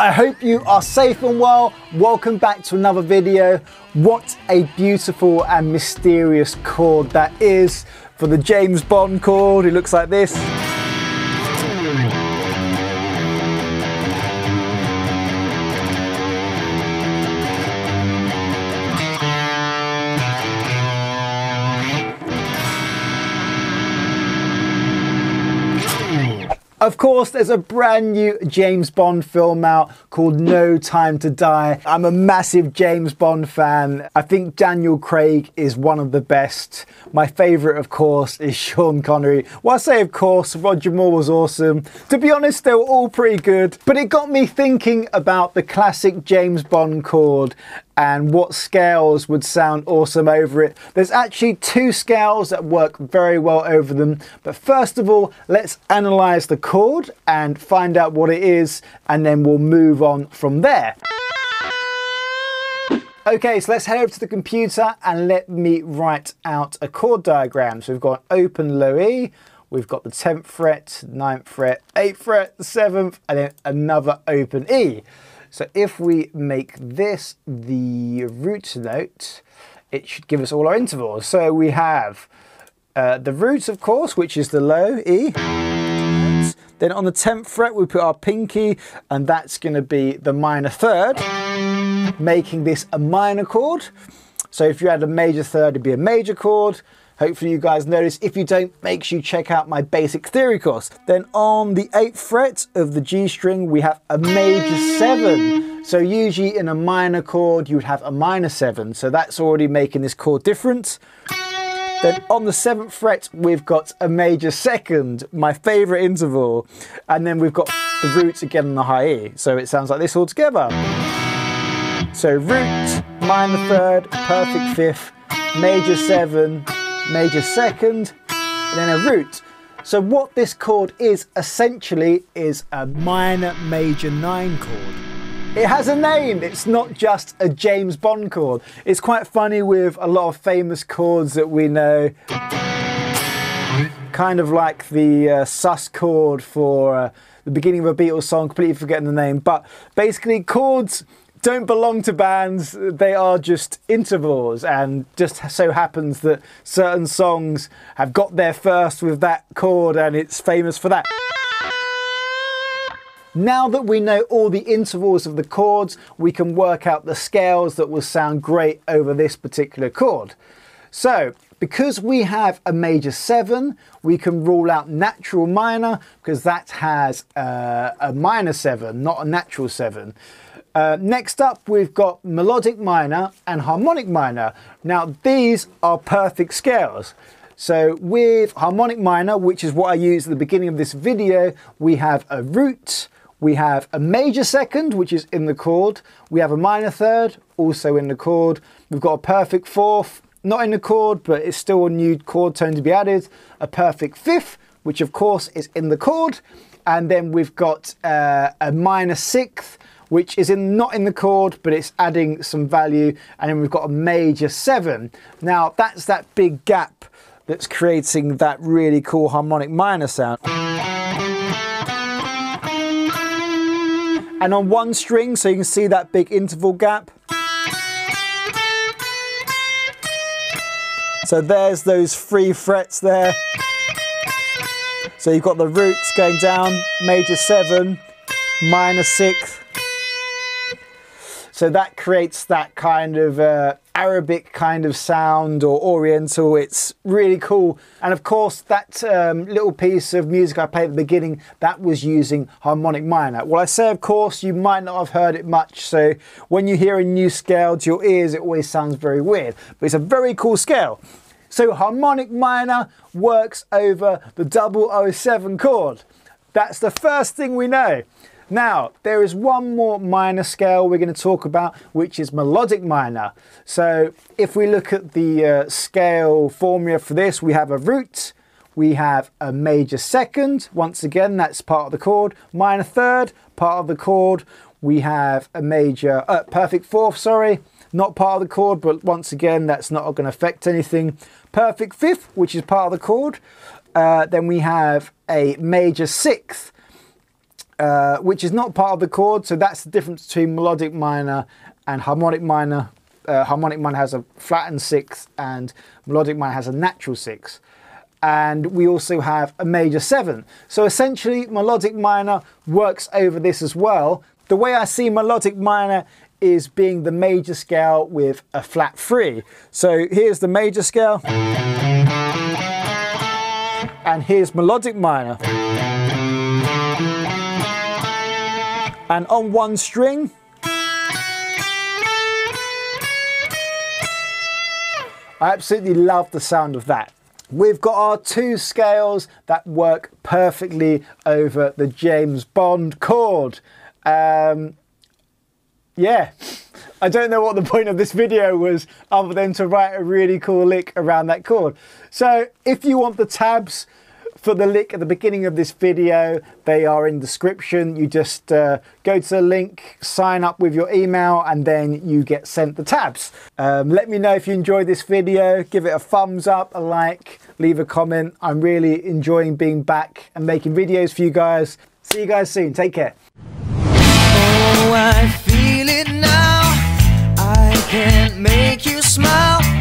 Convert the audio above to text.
I hope you are safe and well. Welcome back to another video. What a beautiful and mysterious chord that is for the James Bond chord. It looks like this. Of course, there's a brand new James Bond film out called No Time to Die. I'm a massive James Bond fan. I think Daniel Craig is one of the best. My favourite, of course, is Sean Connery. Well, I say, of course, Roger Moore was awesome. To be honest, they were all pretty good. But it got me thinking about the classic James Bond chord and what scales would sound awesome over it. There's actually two scales that work very well over them. But first of all, let's analyze the chord and find out what it is, and then we'll move on from there. Okay, so let's head over to the computer and let me write out a chord diagram. So we've got open low E, we've got the 10th fret, 9th fret, 8th fret, 7th, and then another open E. So if we make this the root note, it should give us all our intervals. So we have uh, the root, of course, which is the low E. Then on the 10th fret, we put our pinky, and that's going to be the minor third, making this a minor chord. So if you had a major third, it'd be a major chord. Hopefully you guys notice. If you don't, make sure you check out my basic theory course. Then on the 8th fret of the G string, we have a major 7. So usually in a minor chord, you would have a minor 7. So that's already making this chord different. Then on the 7th fret, we've got a major second, my favourite interval. And then we've got the root again on the high E. So it sounds like this all together. So root, minor third, perfect fifth, major 7, major second, and then a root. So what this chord is essentially is a minor major 9 chord. It has a name, it's not just a James Bond chord. It's quite funny with a lot of famous chords that we know. Kind of like the uh, sus chord for uh, the beginning of a Beatles song, completely forgetting the name. But basically chords don't belong to bands, they are just intervals, and just so happens that certain songs have got there first with that chord and it's famous for that. Now that we know all the intervals of the chords, we can work out the scales that will sound great over this particular chord. So, because we have a major 7, we can rule out natural minor because that has uh, a minor 7, not a natural 7. Uh, next up, we've got melodic minor and harmonic minor. Now, these are perfect scales. So with harmonic minor, which is what I used at the beginning of this video, we have a root, we have a major second, which is in the chord, we have a minor third, also in the chord, we've got a perfect fourth, not in the chord, but it's still a new chord tone to be added, a perfect fifth, which of course is in the chord, and then we've got uh, a minor sixth, which is in not in the chord, but it's adding some value. And then we've got a major seven. Now that's that big gap that's creating that really cool harmonic minor sound. And on one string, so you can see that big interval gap. So there's those three frets there. So you've got the roots going down, major seven, minor sixth, so that creates that kind of uh, Arabic kind of sound or Oriental. It's really cool. And of course, that um, little piece of music I played at the beginning, that was using harmonic minor. Well, I say, of course, you might not have heard it much. So when you hear a new scale to your ears, it always sounds very weird. But it's a very cool scale. So harmonic minor works over the 007 chord. That's the first thing we know. Now, there is one more minor scale we're going to talk about, which is melodic minor. So if we look at the uh, scale formula for this, we have a root, we have a major second, once again, that's part of the chord, minor third, part of the chord, we have a major, uh, perfect fourth, sorry, not part of the chord, but once again, that's not going to affect anything. Perfect fifth, which is part of the chord. Uh, then we have a major sixth, uh, which is not part of the chord. So that's the difference between melodic minor and harmonic minor. Uh, harmonic minor has a flattened sixth and melodic minor has a natural sixth. And we also have a major seven. So essentially melodic minor works over this as well. The way I see melodic minor is being the major scale with a flat three. So here's the major scale. And here's melodic minor. And on one string, I absolutely love the sound of that. We've got our two scales that work perfectly over the James Bond chord. Um, yeah, I don't know what the point of this video was other than to write a really cool lick around that chord. So if you want the tabs for the lick at the beginning of this video, they are in the description. You just uh, go to the link, sign up with your email, and then you get sent the tabs. Um, let me know if you enjoyed this video. Give it a thumbs up, a like, leave a comment. I'm really enjoying being back and making videos for you guys. See you guys soon. Take care. Oh, I feel it now. I can't make you smile.